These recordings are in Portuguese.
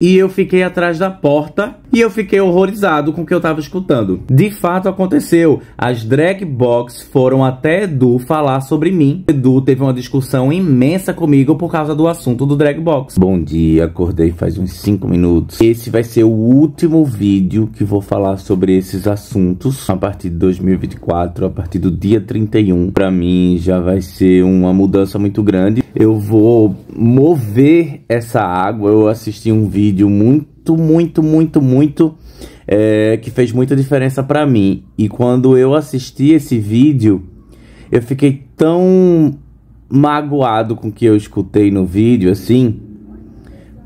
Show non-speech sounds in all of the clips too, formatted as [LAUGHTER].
e eu fiquei atrás da porta e eu fiquei horrorizado com o que eu tava escutando. De fato aconteceu. As drag box foram até Edu falar sobre mim. Edu teve uma discussão imensa comigo por causa do assunto do drag box. Bom dia, acordei faz uns 5 minutos. Esse vai ser o último vídeo que vou falar sobre esses assuntos a partir de 2024, a partir do dia 31. Para mim já vai ser uma mudança muito grande. Eu vou mover essa água. Eu assisti um vídeo vídeo muito, muito, muito, muito é, que fez muita diferença para mim. E quando eu assisti esse vídeo, eu fiquei tão magoado com o que eu escutei no vídeo, assim,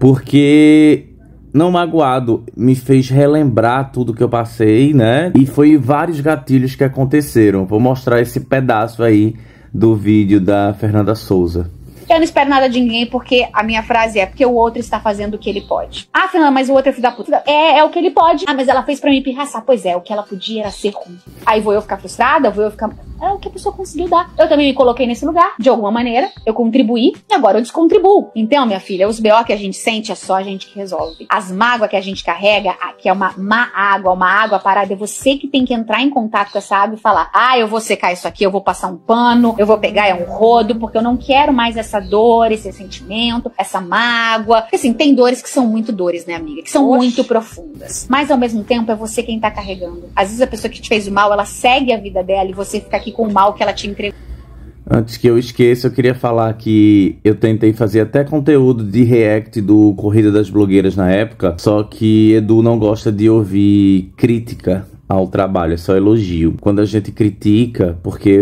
porque não magoado, me fez relembrar tudo que eu passei, né? E foi vários gatilhos que aconteceram. Vou mostrar esse pedaço aí do vídeo da Fernanda Souza. Eu não espero nada de ninguém porque a minha frase é porque o outro está fazendo o que ele pode. Ah, Fernanda, mas o outro é filho da puta. É, é o que ele pode. Ah, mas ela fez pra me pirraçar. Pois é, o que ela podia era ser ruim. Aí vou eu ficar frustrada, vou eu ficar. É o que a pessoa conseguiu dar. Eu também me coloquei nesse lugar, de alguma maneira. Eu contribuí e agora eu descontribuo. Então, minha filha, os BO que a gente sente é só a gente que resolve. As mágoas que a gente carrega, que é uma má água, uma água parada, é você que tem que entrar em contato com essa água e falar: ah, eu vou secar isso aqui, eu vou passar um pano, eu vou pegar é um rodo, porque eu não quero mais essa dor, esse sentimento, essa mágoa. Porque assim, tem dores que são muito dores, né, amiga? Que são Oxi. muito profundas. Mas ao mesmo tempo é você quem tá carregando. Às vezes a pessoa que te fez o mal, ela segue a vida dela e você fica aqui com o mal que ela te entregou. Antes que eu esqueça, eu queria falar que eu tentei fazer até conteúdo de react do Corrida das Blogueiras na época, só que Edu não gosta de ouvir crítica ao trabalho, é só elogio. Quando a gente critica, porque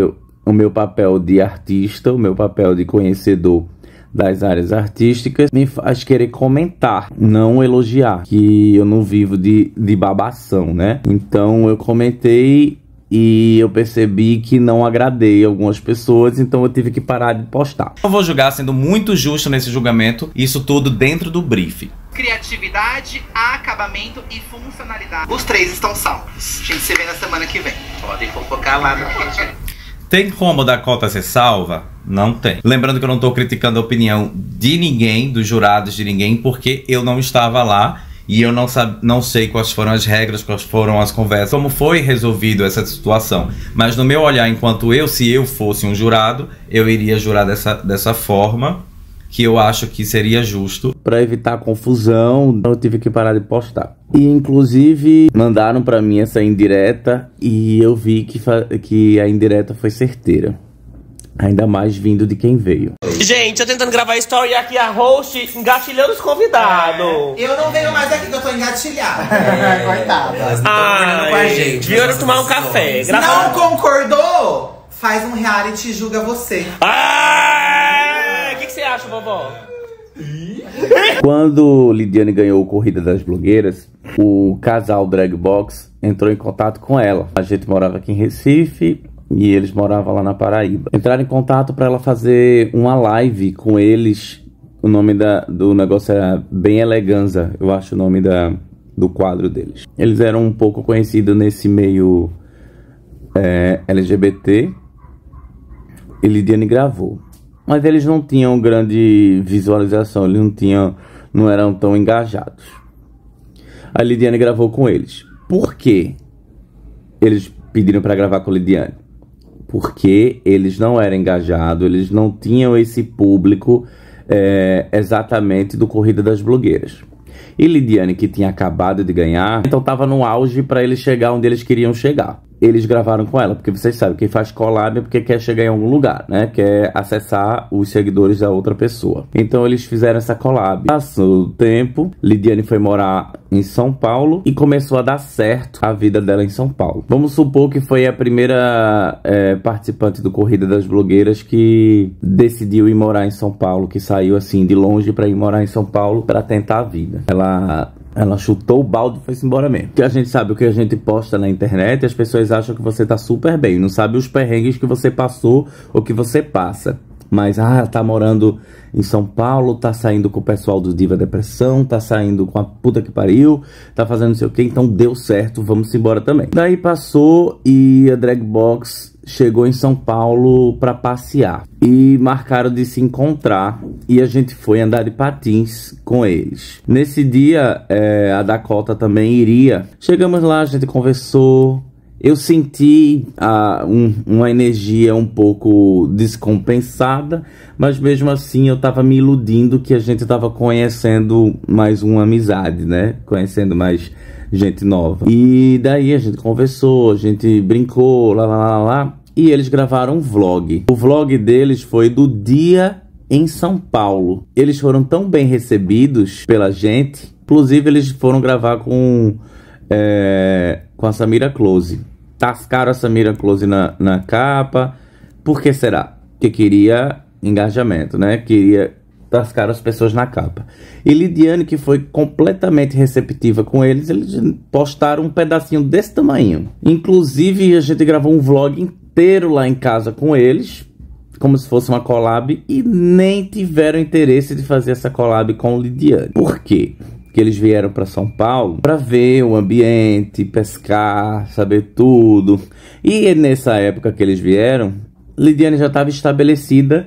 o meu papel de artista, o meu papel de conhecedor das áreas artísticas me faz querer comentar, não elogiar, que eu não vivo de, de babação, né? Então eu comentei e eu percebi que não agradei algumas pessoas, então eu tive que parar de postar. Eu vou julgar sendo muito justo nesse julgamento, isso tudo dentro do brief. Criatividade, acabamento e funcionalidade. Os três estão salvos. A gente se vê na semana que vem. Podem fofocar lá no. Tem como da cota ser salva? Não tem. Lembrando que eu não estou criticando a opinião de ninguém, dos jurados de ninguém, porque eu não estava lá e eu não, não sei quais foram as regras, quais foram as conversas, como foi resolvido essa situação. Mas no meu olhar, enquanto eu, se eu fosse um jurado, eu iria jurar dessa, dessa forma que eu acho que seria justo. Para evitar confusão, eu tive que parar de postar. E inclusive mandaram para mim essa indireta e eu vi que, que a indireta foi certeira. Ainda mais vindo de quem veio. Gente, eu tentando gravar story aqui a host engatilhando os convidados. É, eu não venho mais aqui que eu tô engatilhada. É, coitada. Ah, com a gente. Vieram tomar um café. Não concordou? Faz um reality e julga você. Ah! Acha, vovó? Quando Lidiane ganhou o Corrida das Blogueiras, o casal Drag Box entrou em contato com ela. A gente morava aqui em Recife e eles moravam lá na Paraíba. Entraram em contato para ela fazer uma live com eles. O nome da, do negócio era Bem Eleganza, eu acho o nome da, do quadro deles. Eles eram um pouco conhecidos nesse meio é, LGBT. E Lidiane gravou. Mas eles não tinham grande visualização, eles não tinham, não eram tão engajados. A Lidiane gravou com eles. Por quê? Eles pediram para gravar com a Lidiane? Porque eles não eram engajados, eles não tinham esse público é, exatamente do Corrida das Blogueiras. E Lidiane, que tinha acabado de ganhar, então estava no auge para eles chegar onde eles queriam chegar eles gravaram com ela, porque vocês sabem, quem faz collab é porque quer chegar em algum lugar, né? Quer acessar os seguidores da outra pessoa. Então eles fizeram essa collab. Passou o tempo, Lidiane foi morar em São Paulo e começou a dar certo a vida dela em São Paulo. Vamos supor que foi a primeira é, participante do Corrida das Blogueiras que decidiu ir morar em São Paulo, que saiu assim de longe para ir morar em São Paulo para tentar a vida. Ela ela chutou o balde e foi embora mesmo. Que a gente sabe o que a gente posta na internet, as pessoas acham que você tá super bem, não sabe os perrengues que você passou ou que você passa. Mas, ah, tá morando em São Paulo, tá saindo com o pessoal do Diva Depressão, tá saindo com a puta que pariu, tá fazendo não sei o que, então deu certo, vamos embora também. Daí passou e a Drag Box chegou em São Paulo para passear e marcaram de se encontrar e a gente foi andar de patins com eles. Nesse dia, é, a Dakota também iria. Chegamos lá, a gente conversou, eu senti ah, um, uma energia um pouco descompensada, mas mesmo assim eu estava me iludindo que a gente estava conhecendo mais uma amizade, né? Conhecendo mais gente nova. E daí a gente conversou, a gente brincou, lá lá lá lá, e eles gravaram um vlog. O vlog deles foi do dia em São Paulo. Eles foram tão bem recebidos pela gente, inclusive eles foram gravar com é, com a Samira Close tascaram a Samira Close na, na capa. Por que será? Que queria engajamento, né? Queria tascar as pessoas na capa. E Lidiane, que foi completamente receptiva com eles, eles postaram um pedacinho desse tamanho. Inclusive, a gente gravou um vlog inteiro lá em casa com eles, como se fosse uma collab, e nem tiveram interesse de fazer essa collab com Lidiane. Por quê? que eles vieram para São Paulo para ver o ambiente, pescar, saber tudo. E nessa época que eles vieram, Lidiane já estava estabelecida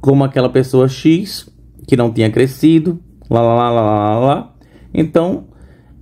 como aquela pessoa X que não tinha crescido, lá lá lá lá lá lá. Então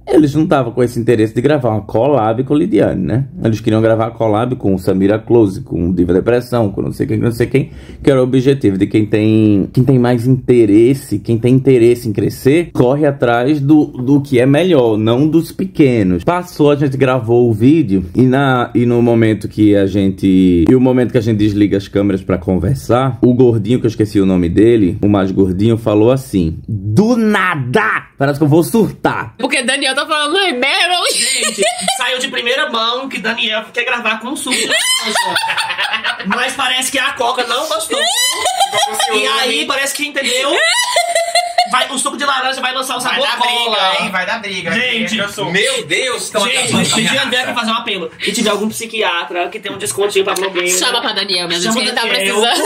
eles não estavam com esse interesse de gravar uma collab com Lidiane, né? Eles queriam gravar a collab com Samira Close, com Diva Depressão, com não sei quem, não sei quem, que era o objetivo de quem tem, quem tem mais interesse, quem tem interesse em crescer, corre atrás do, do que é melhor, não dos pequenos. Passou, a gente gravou o vídeo e, na, e no momento que a gente. E o momento que a gente desliga as câmeras para conversar, o gordinho, que eu esqueci o nome dele, o mais gordinho, falou assim: Do nada! Parece que eu vou surtar. Porque Daniel tá falando, é Meryl. Gente, saiu de primeira mão que Daniel quer gravar com suco. Mas parece que a Coca não gostou. E aí parece que entendeu. Vai, o suco de laranja vai lançar o Vai sabor dar cola. briga, hein? Vai dar briga. Gente, Meu Deus, estão Gente, acabando com a se minha tiver raça. que fazer um apelo e tiver algum psiquiatra que tem um descontinho pra blogueira. Chama pra Daniel, minha gente, que ele tá precisando.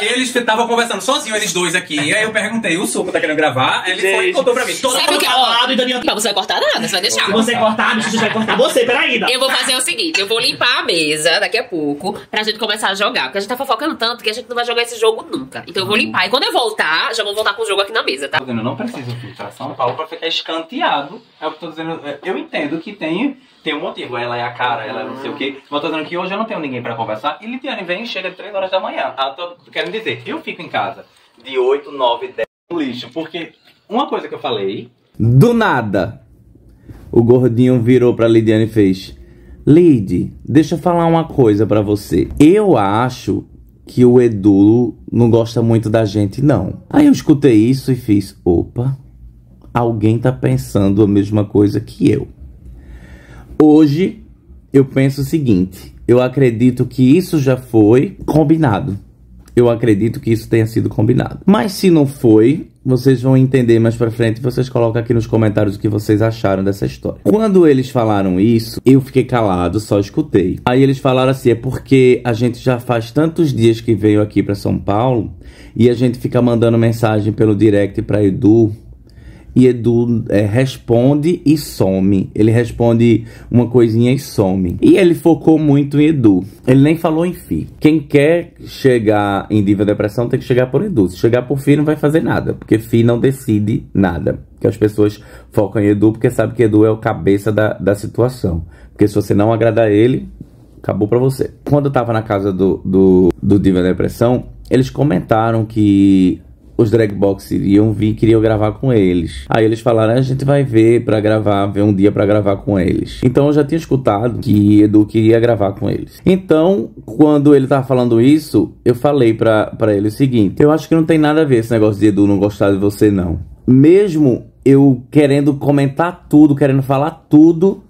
Eles estavam conversando sozinhos, eles dois aqui. E aí eu perguntei, o suco tá querendo gravar? Ele foi e contou pra mim. Todo Sabe mundo o que é? calado e Daniel. Você vai cortar nada, você vai deixar. Se você cortar, a gente vai cortar você, peraí. Eu vou fazer o seguinte, eu vou limpar a mesa daqui a pouco pra gente começar a jogar. Porque a gente tá fofocando tanto que a gente não vai jogar esse jogo nunca. Então eu vou limpar. E quando eu voltar, já vou voltar com o jogo aqui na mesa, tá? Eu não preciso pra São Paulo pra ficar escanteado. É o que eu tô dizendo. É, Eu entendo que tem, tem um motivo. Ela é a cara, ela é não sei o quê. Mas eu tô dizendo que hoje eu não tenho ninguém pra conversar. E Litiane vem e chega de 3 horas da manhã. Ah, tô querendo dizer, eu fico em casa de 8, 9, 10 no lixo. Porque uma coisa que eu falei. Do nada, o gordinho virou pra Lidiane e fez: Lid, deixa eu falar uma coisa pra você. Eu acho que o Edu não gosta muito da gente, não. Aí eu escutei isso e fiz: opa, alguém tá pensando a mesma coisa que eu. Hoje eu penso o seguinte: eu acredito que isso já foi combinado. Eu acredito que isso tenha sido combinado. Mas se não foi, vocês vão entender mais pra frente. Vocês colocam aqui nos comentários o que vocês acharam dessa história. Quando eles falaram isso, eu fiquei calado, só escutei. Aí eles falaram assim: é porque a gente já faz tantos dias que veio aqui pra São Paulo e a gente fica mandando mensagem pelo direct pra Edu e Edu é, responde e some. Ele responde uma coisinha e some. E ele focou muito em Edu. Ele nem falou em Fi. Quem quer chegar em Diva Depressão tem que chegar por Edu. Se chegar por Fi não vai fazer nada, porque Fi não decide nada. Que as pessoas focam em Edu porque sabe que Edu é o cabeça da, da situação. Porque se você não agradar ele, acabou pra você. Quando eu tava na casa do, do, do Diva Depressão, eles comentaram que os dragbox iriam vir e queriam gravar com eles. Aí eles falaram: a gente vai ver pra gravar, ver um dia pra gravar com eles. Então eu já tinha escutado que Edu queria gravar com eles. Então, quando ele tava falando isso, eu falei pra ele o seguinte: eu acho que não tem nada a ver esse negócio de Edu não gostar de você, não. Mesmo eu querendo comentar tudo, querendo falar tudo,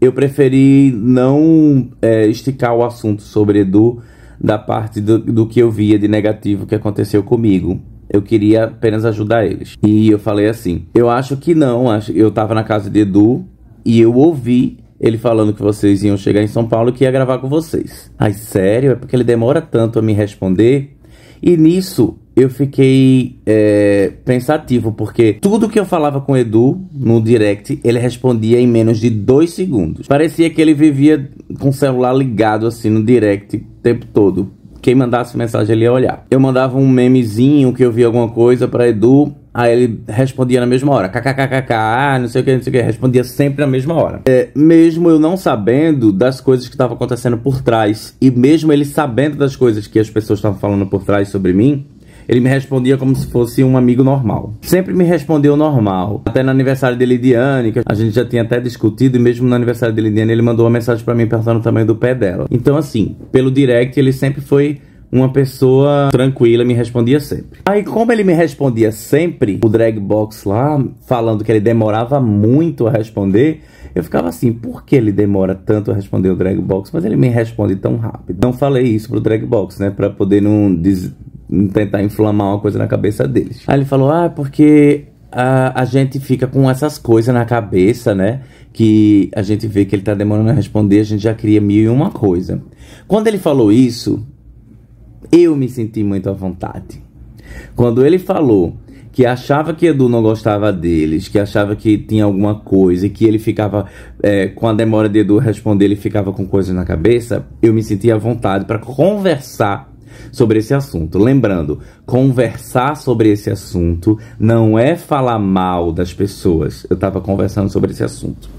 eu preferi não é, esticar o assunto sobre Edu da parte do, do que eu via de negativo que aconteceu comigo. Eu queria apenas ajudar eles. E eu falei assim: eu acho que não. Eu tava na casa de Edu e eu ouvi ele falando que vocês iam chegar em São Paulo e que ia gravar com vocês. Ai, sério? É porque ele demora tanto a me responder. E nisso, eu fiquei é, pensativo, porque tudo que eu falava com o Edu no direct, ele respondia em menos de dois segundos. Parecia que ele vivia com o celular ligado assim no direct o tempo todo. Quem mandasse mensagem ele ia olhar. Eu mandava um memezinho que eu via alguma coisa para Edu, Aí ele respondia na mesma hora, kkkk, ah, não sei o que, não sei o que, respondia sempre na mesma hora. É, mesmo eu não sabendo das coisas que estavam acontecendo por trás, e mesmo ele sabendo das coisas que as pessoas estavam falando por trás sobre mim, ele me respondia como se fosse um amigo normal. Sempre me respondeu normal. Até no aniversário de Lidiane, que a gente já tinha até discutido, e mesmo no aniversário de Lidiane, ele mandou uma mensagem para mim perguntando o tamanho do pé dela. Então, assim, pelo direct, ele sempre foi uma pessoa tranquila me respondia sempre. Aí, como ele me respondia sempre, o drag box lá, falando que ele demorava muito a responder, eu ficava assim, por que ele demora tanto a responder o drag box, mas ele me responde tão rápido? Não falei isso pro drag box, né, para poder não tentar inflamar uma coisa na cabeça deles. Aí ele falou: "Ah, porque a, a gente fica com essas coisas na cabeça, né? Que a gente vê que ele tá demorando a responder, a gente já cria mil e uma coisa. Quando ele falou isso, eu me senti muito à vontade. Quando ele falou que achava que Edu não gostava deles, que achava que tinha alguma coisa e que ele ficava, é, com a demora de Edu responder, ele ficava com coisas na cabeça, eu me sentia à vontade para conversar sobre esse assunto. Lembrando, conversar sobre esse assunto não é falar mal das pessoas. Eu estava conversando sobre esse assunto.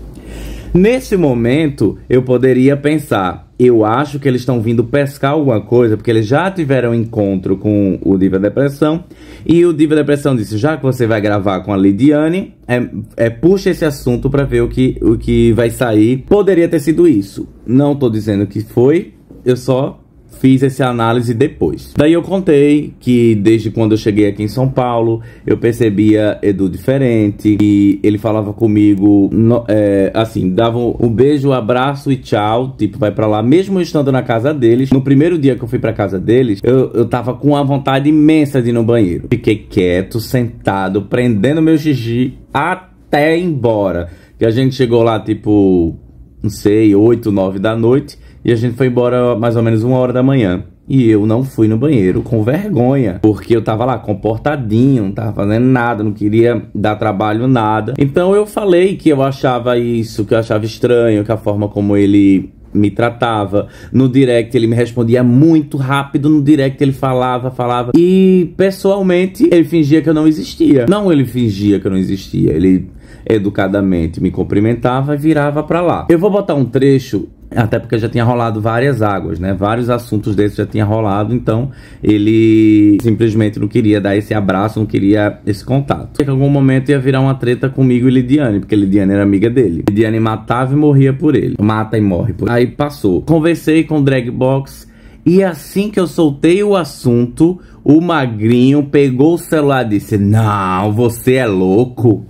Nesse momento, eu poderia pensar, eu acho que eles estão vindo pescar alguma coisa, porque eles já tiveram encontro com o Diva Depressão, e o Diva Depressão disse, já que você vai gravar com a Lidiane, é, é puxa esse assunto para ver o que, o que vai sair. Poderia ter sido isso. Não tô dizendo que foi, eu só fiz essa análise depois. Daí eu contei que desde quando eu cheguei aqui em São Paulo, eu percebia Edu diferente e ele falava comigo, no, é, assim, dava um beijo, um abraço e tchau, tipo, vai para lá, mesmo estando na casa deles. No primeiro dia que eu fui pra casa deles, eu, eu tava com uma vontade imensa de ir no banheiro. Fiquei quieto, sentado, prendendo meu xixi até ir embora. Que a gente chegou lá, tipo, não sei, 8, 9 da noite. E a gente foi embora mais ou menos uma hora da manhã. E eu não fui no banheiro com vergonha, porque eu tava lá comportadinho, não tava fazendo nada, não queria dar trabalho nada. Então eu falei que eu achava isso, que eu achava estranho, que a forma como ele me tratava. No direct ele me respondia muito rápido, no direct ele falava, falava. E pessoalmente ele fingia que eu não existia. Não ele fingia que eu não existia, ele educadamente me cumprimentava e virava para lá. Eu vou botar um trecho até porque já tinha rolado várias águas, né? Vários assuntos desses já tinha rolado, então ele simplesmente não queria dar esse abraço, não queria esse contato. Em algum momento ia virar uma treta comigo e Lidiane, porque Lidiane era amiga dele. Lidiane matava e morria por ele. Mata e morre por ele. Aí passou. Conversei com o Dragbox e assim que eu soltei o assunto, o magrinho pegou o celular e disse: Não, você é louco.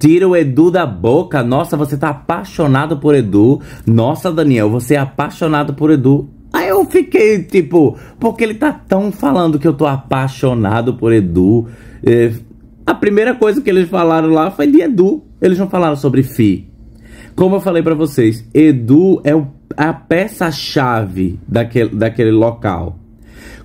Tira o Edu da boca. Nossa, você tá apaixonado por Edu. Nossa, Daniel, você é apaixonado por Edu. Aí eu fiquei tipo, porque ele tá tão falando que eu tô apaixonado por Edu. É, a primeira coisa que eles falaram lá foi de Edu. Eles não falaram sobre Fi. Como eu falei para vocês, Edu é a peça-chave daquele, daquele local.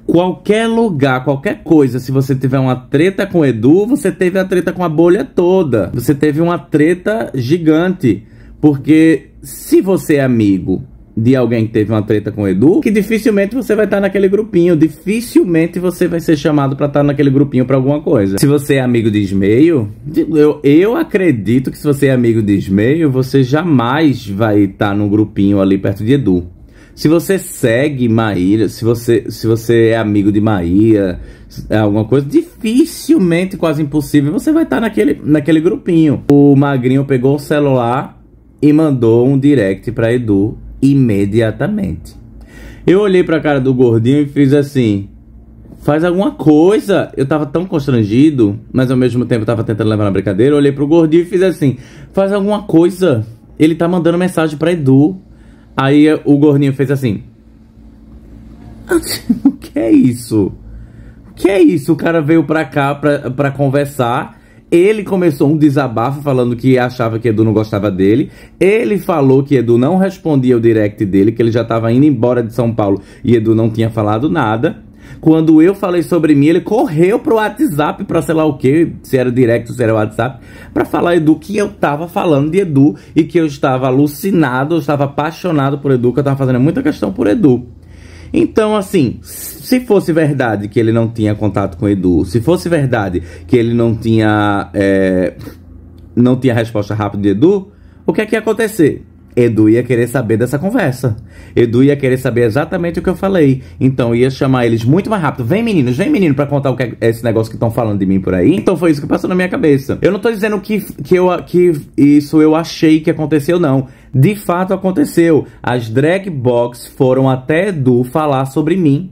Qualquer lugar, qualquer coisa, se você tiver uma treta com Edu, você teve a treta com a bolha toda. Você teve uma treta gigante. Porque se você é amigo de alguém que teve uma treta com o Edu, que dificilmente você vai estar naquele grupinho, dificilmente você vai ser chamado para estar naquele grupinho para alguma coisa. Se você é amigo de Ismael, eu, eu acredito que se você é amigo de Ismael, você jamais vai estar num grupinho ali perto de Edu. Se você segue Maíra, se você, se você é amigo de Maíra, é alguma coisa, dificilmente, quase impossível, você vai estar naquele, naquele grupinho. O Magrinho pegou o celular e mandou um direct para Edu imediatamente. Eu olhei pra cara do gordinho e fiz assim: faz alguma coisa. Eu tava tão constrangido, mas ao mesmo tempo tava tentando levar na brincadeira. Eu olhei pro gordinho e fiz assim: faz alguma coisa. Ele tá mandando mensagem pra Edu. Aí o gordinho fez assim. [LAUGHS] o que é isso? O que é isso? O cara veio pra cá pra, pra conversar. Ele começou um desabafo falando que achava que Edu não gostava dele. Ele falou que Edu não respondia o direct dele, que ele já estava indo embora de São Paulo e Edu não tinha falado nada. Quando eu falei sobre mim, ele correu pro WhatsApp pra sei lá o que, se era direct se era WhatsApp, pra falar Edu que eu tava falando de Edu e que eu estava alucinado, eu estava apaixonado por Edu, que eu tava fazendo muita questão por Edu. Então, assim, se fosse verdade que ele não tinha contato com Edu, se fosse verdade que ele não tinha é, não tinha resposta rápida de Edu, o que é que ia acontecer? Edu ia querer saber dessa conversa. Edu ia querer saber exatamente o que eu falei. Então ia chamar eles muito mais rápido. Vem meninos, vem menino para contar o que é esse negócio que estão falando de mim por aí. Então foi isso que passou na minha cabeça. Eu não tô dizendo que, que, eu, que isso eu achei que aconteceu, não. De fato aconteceu. As drag box foram até Edu falar sobre mim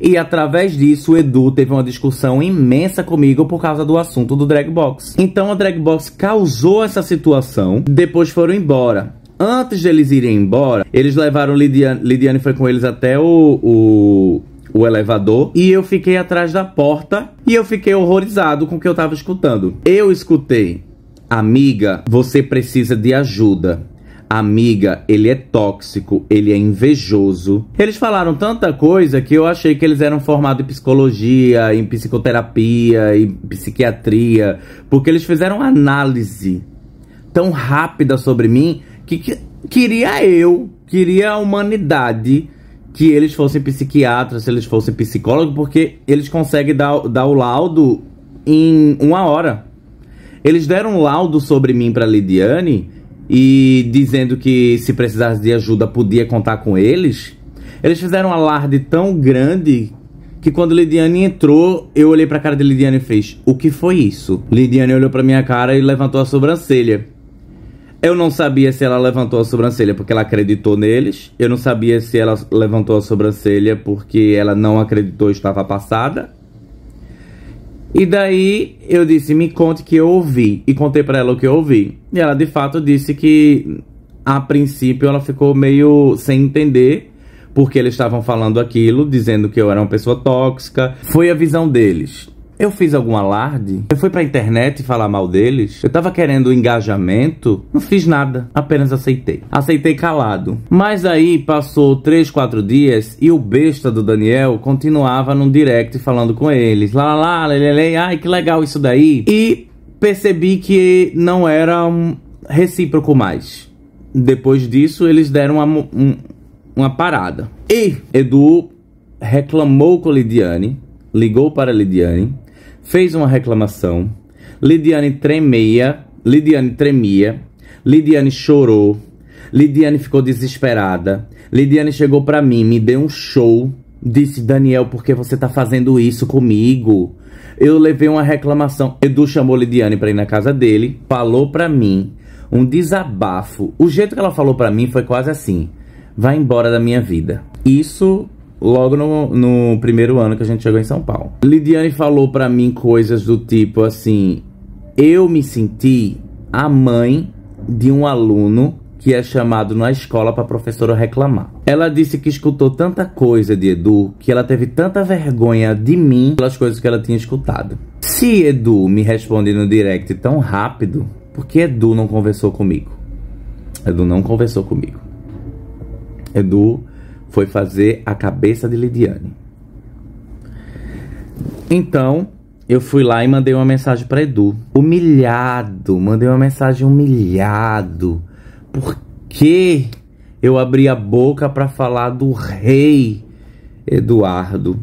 e através disso, o Edu teve uma discussão imensa comigo por causa do assunto do drag box. Então a drag box causou essa situação, depois foram embora. Antes de eles irem embora, eles levaram Lidiane, Lidiane foi com eles até o, o, o elevador e eu fiquei atrás da porta e eu fiquei horrorizado com o que eu tava escutando. Eu escutei, amiga, você precisa de ajuda. Amiga, ele é tóxico, ele é invejoso. Eles falaram tanta coisa que eu achei que eles eram formados em psicologia, em psicoterapia, em psiquiatria, porque eles fizeram análise tão rápida sobre mim que, que queria eu, queria a humanidade que eles fossem psiquiatras, eles fossem psicólogos, porque eles conseguem dar, dar o laudo em uma hora. Eles deram um laudo sobre mim para Lidiane e dizendo que se precisasse de ajuda podia contar com eles, eles fizeram um alarde tão grande que quando Lidiane entrou, eu olhei pra cara de Lidiane e fez: O que foi isso? Lidiane olhou pra minha cara e levantou a sobrancelha. Eu não sabia se ela levantou a sobrancelha porque ela acreditou neles. Eu não sabia se ela levantou a sobrancelha porque ela não acreditou estava passada. E daí eu disse, me conte que eu ouvi. E contei para ela o que eu ouvi. E ela de fato disse que a princípio ela ficou meio sem entender porque eles estavam falando aquilo, dizendo que eu era uma pessoa tóxica. Foi a visão deles. Eu fiz algum alarde? Eu fui pra internet falar mal deles? Eu tava querendo engajamento? Não fiz nada, apenas aceitei. Aceitei calado. Mas aí passou 3, 4 dias e o besta do Daniel continuava no direct falando com eles. Lá, lá, lá, lelele, ai que legal isso daí. E percebi que não era um recíproco mais. Depois disso, eles deram uma, um, uma parada. E Edu reclamou com Lidiane, ligou para Lidiane fez uma reclamação. Lidiane tremia, Lidiane tremia, Lidiane chorou, Lidiane ficou desesperada. Lidiane chegou para mim, me deu um show, disse: Daniel, por que você tá fazendo isso comigo? Eu levei uma reclamação. Edu chamou Lidiane para ir na casa dele, falou para mim um desabafo. O jeito que ela falou para mim foi quase assim: vai embora da minha vida. Isso logo no, no primeiro ano que a gente chegou em São Paulo. Lidiane falou para mim coisas do tipo assim: eu me senti a mãe de um aluno que é chamado na escola para professora reclamar. Ela disse que escutou tanta coisa de Edu que ela teve tanta vergonha de mim pelas coisas que ela tinha escutado. Se Edu me responde no direct tão rápido, por que Edu não conversou comigo? Edu não conversou comigo. Edu foi fazer a cabeça de Lidiane. Então, eu fui lá e mandei uma mensagem para Edu. Humilhado, mandei uma mensagem humilhado. Por que eu abri a boca para falar do rei Eduardo?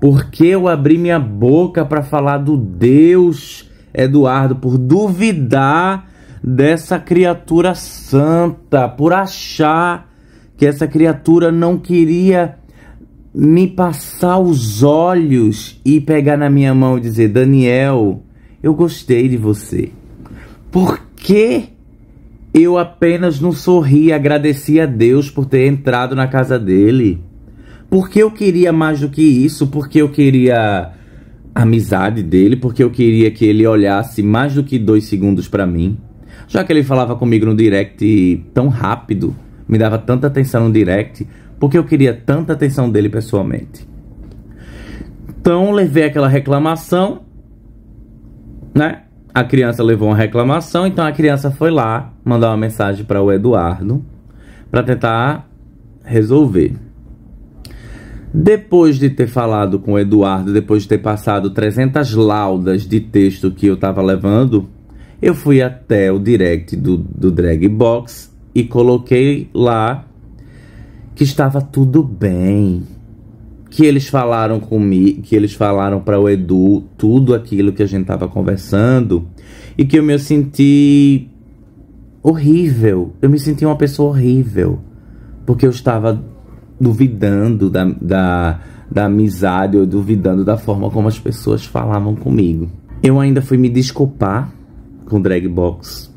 Por que eu abri minha boca para falar do Deus Eduardo? Por duvidar dessa criatura santa, por achar que essa criatura não queria me passar os olhos e pegar na minha mão e dizer: Daniel, eu gostei de você. Por que eu apenas não sorri e agradeci a Deus por ter entrado na casa dele? Porque eu queria mais do que isso, porque eu queria a amizade dele, porque eu queria que ele olhasse mais do que dois segundos para mim. Já que ele falava comigo no direct tão rápido me dava tanta atenção no direct, porque eu queria tanta atenção dele pessoalmente. Então levei aquela reclamação, né? A criança levou uma reclamação, então a criança foi lá mandar uma mensagem para o Eduardo para tentar resolver. Depois de ter falado com o Eduardo, depois de ter passado 300 laudas de texto que eu estava levando, eu fui até o direct do, do Drag Box e coloquei lá que estava tudo bem. Que eles falaram comigo, que eles falaram para o Edu tudo aquilo que a gente estava conversando e que eu me senti horrível. Eu me senti uma pessoa horrível porque eu estava duvidando da, da, da amizade, ou duvidando da forma como as pessoas falavam comigo. Eu ainda fui me desculpar com o Drag Box.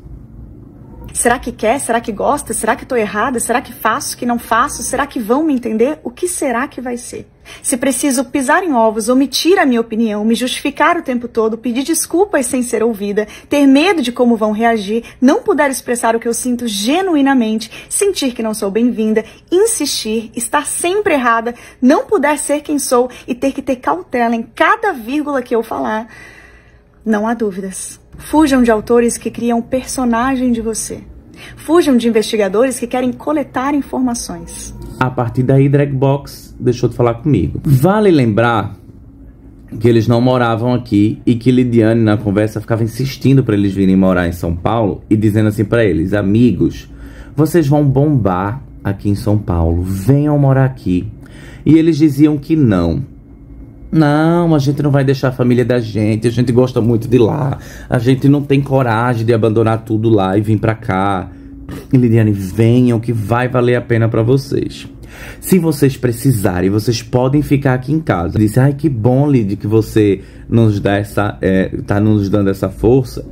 Será que quer? Será que gosta? Será que tô errada? Será que faço? Que não faço? Será que vão me entender? O que será que vai ser? Se preciso pisar em ovos, omitir a minha opinião, me justificar o tempo todo, pedir desculpas sem ser ouvida, ter medo de como vão reagir, não puder expressar o que eu sinto genuinamente, sentir que não sou bem-vinda, insistir, estar sempre errada, não puder ser quem sou e ter que ter cautela em cada vírgula que eu falar, não há dúvidas. Fujam de autores que criam personagem de você. Fujam de investigadores que querem coletar informações. A partir daí, Dragbox deixou de falar comigo. Vale lembrar que eles não moravam aqui e que Lidiane na conversa ficava insistindo para eles virem morar em São Paulo e dizendo assim para eles: "Amigos, vocês vão bombar aqui em São Paulo, venham morar aqui". E eles diziam que não. Não, a gente não vai deixar a família da gente, a gente gosta muito de lá. A gente não tem coragem de abandonar tudo lá e vir para cá. E Lidiane, venham que vai valer a pena para vocês. Se vocês precisarem, vocês podem ficar aqui em casa. Disse, ai que bom, Lid, que você nos dá essa, é, tá nos dando essa força.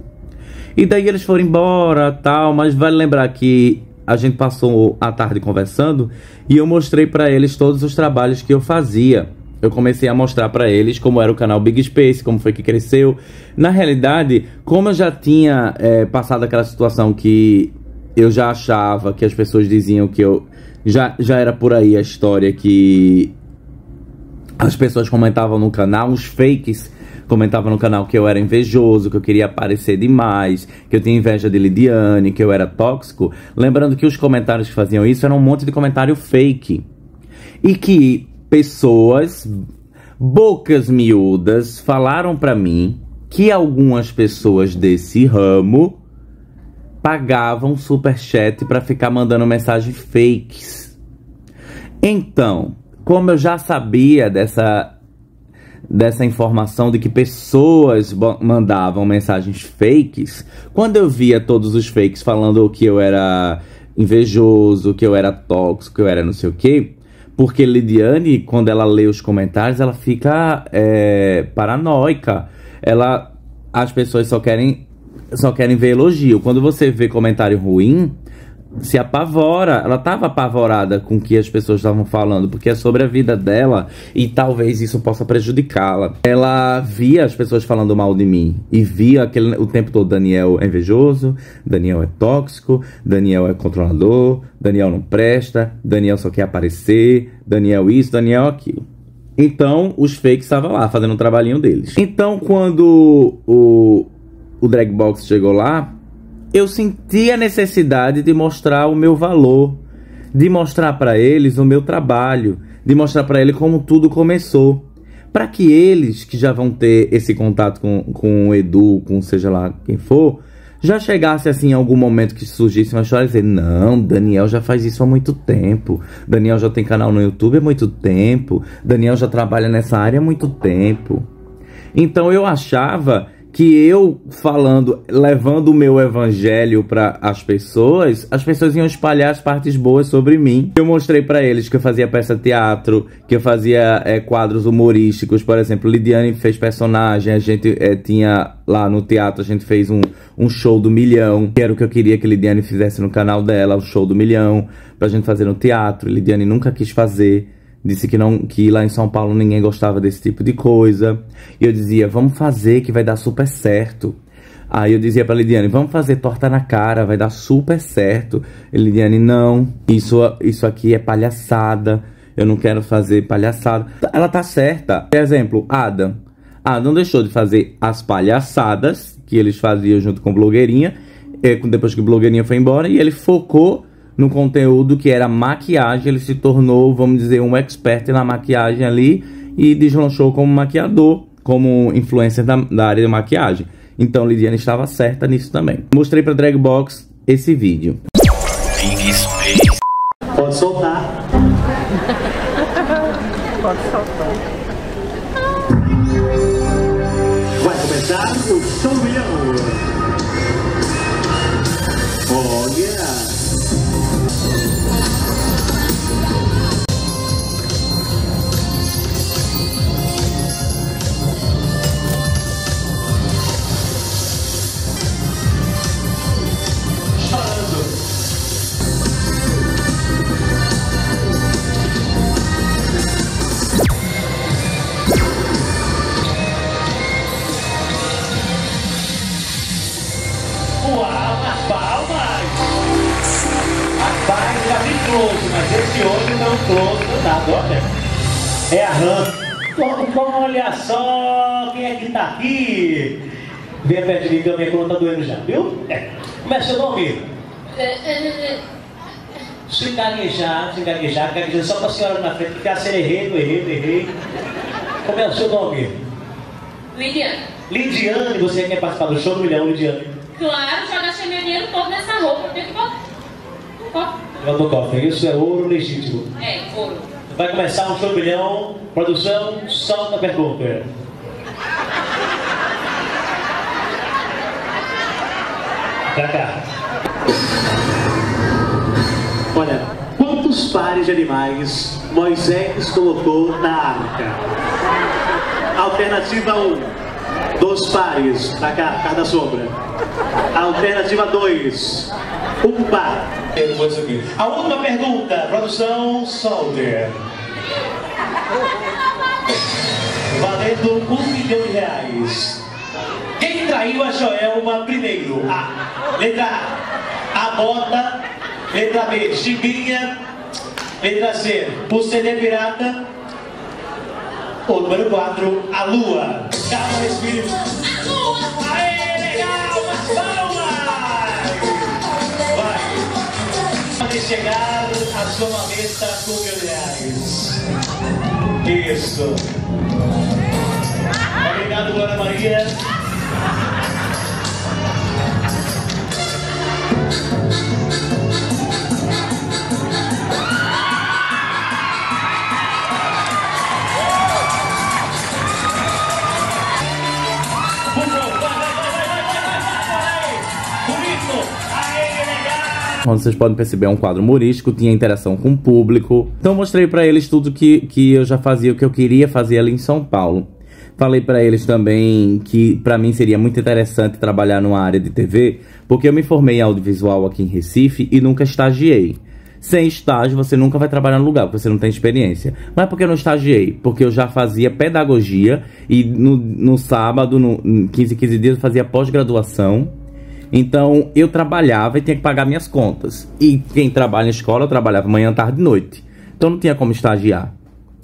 E daí eles foram embora, tal, mas vale lembrar que a gente passou a tarde conversando e eu mostrei para eles todos os trabalhos que eu fazia eu comecei a mostrar para eles como era o canal Big Space, como foi que cresceu. Na realidade, como eu já tinha é, passado aquela situação que eu já achava que as pessoas diziam que eu já, já era por aí a história que as pessoas comentavam no canal, uns fakes comentavam no canal que eu era invejoso, que eu queria aparecer demais, que eu tinha inveja de Lidiane, que eu era tóxico. Lembrando que os comentários que faziam isso eram um monte de comentário fake. E que pessoas, bocas miúdas, falaram para mim que algumas pessoas desse ramo pagavam superchat para ficar mandando mensagens fakes. Então, como eu já sabia dessa dessa informação de que pessoas mandavam mensagens fakes, quando eu via todos os fakes falando que eu era invejoso, que eu era tóxico, que eu era não sei o que, porque Lidiane, quando ela lê os comentários, ela fica é, paranoica. Ela, as pessoas só querem, só querem ver elogio. Quando você vê comentário ruim, se apavora. Ela estava apavorada com o que as pessoas estavam falando, porque é sobre a vida dela e talvez isso possa prejudicá-la. Ela via as pessoas falando mal de mim e via aquele, o tempo todo: Daniel é invejoso, Daniel é tóxico, Daniel é controlador, Daniel não presta, Daniel só quer aparecer, Daniel isso, Daniel aquilo. Então, os fakes estavam lá fazendo o trabalhinho deles. Então, quando o, o Dragbox chegou lá, eu senti a necessidade de mostrar o meu valor, de mostrar para eles o meu trabalho, de mostrar para eles como tudo começou. Para que eles, que já vão ter esse contato com, com o Edu, com seja lá quem for, já chegasse assim em algum momento que surgisse uma história e dizer: Não, Daniel já faz isso há muito tempo. Daniel já tem canal no YouTube há muito tempo. Daniel já trabalha nessa área há muito tempo. Então eu achava que eu falando, levando o meu evangelho para as pessoas, as pessoas iam espalhar as partes boas sobre mim. Eu mostrei para eles que eu fazia peça teatro, que eu fazia é, quadros humorísticos, por exemplo, Lidiane fez personagem, a gente é, tinha lá no teatro, a gente fez um, um show do milhão, que era o que eu queria que Lidiane fizesse no canal dela, o show do milhão, pra gente fazer no teatro. Lidiane nunca quis fazer disse que não que lá em São Paulo ninguém gostava desse tipo de coisa. E eu dizia, vamos fazer que vai dar super certo. Aí eu dizia para Lidiane, vamos fazer torta na cara, vai dar super certo. E Lidiane, não, isso, isso aqui é palhaçada. Eu não quero fazer palhaçada. Ela tá certa. Por exemplo, Adam. Adam deixou de fazer as palhaçadas que eles faziam junto com blogueirinha. Depois que blogueirinha foi embora, e ele focou no conteúdo que era maquiagem, ele se tornou, vamos dizer, um expert na maquiagem ali e deslanchou como maquiador, como influencer da, da área de maquiagem. Então Lidiane estava certa nisso também. Mostrei para Dragbox esse vídeo. Pode soltar. Pode soltar. Vai começar o show milhão. A minha coluna tá doendo já, viu? É. Como é seu nome? Se gaguejar, se gaguejar, gaguejar só pra senhora na frente, ficar ser errei, errei, errei. Como é o seu nome? Lidiane, Lidiane, você quer participar do show do milhão, Lidiane? claro, já gastei meu dinheiro todo nessa roupa. Eu tenho que botar. Não pode. Levanta o cofre, isso é ouro legítimo. É, ouro. Vai começar um show do milhão. Produção, solta a pergunta. Pra cá. Olha, quantos pares de animais Moisés colocou na arca? Alternativa 1, dois pares, pra cá, cada sombra. Alternativa 2, um par. Eu vou subir. A última pergunta, produção, solte. Valendo um milhão de reais. Quem traiu a Joelma A. Letra A. A bota. Letra B. Chimbinha. Letra C. O CD pirata. O número 4. A lua. Calma, respire. Aê, legal! Palmas! Vai. Pode chegar a sua maleta com mil reais. Isso. Obrigado, Ana Maria. Como vocês podem perceber, é um quadro humorístico, tinha interação com o público. Então mostrei pra eles tudo que, que eu já fazia, o que eu queria fazer ali em São Paulo. Falei pra eles também que pra mim seria muito interessante trabalhar numa área de TV, porque eu me formei em audiovisual aqui em Recife e nunca estagiei. Sem estágio, você nunca vai trabalhar no lugar, porque você não tem experiência. Mas por que eu não estagiei? Porque eu já fazia pedagogia e no, no sábado, no, em 15, 15 dias, eu fazia pós-graduação. Então eu trabalhava e tinha que pagar minhas contas. E quem trabalha em escola, eu trabalhava manhã, tarde e noite. Então não tinha como estagiar.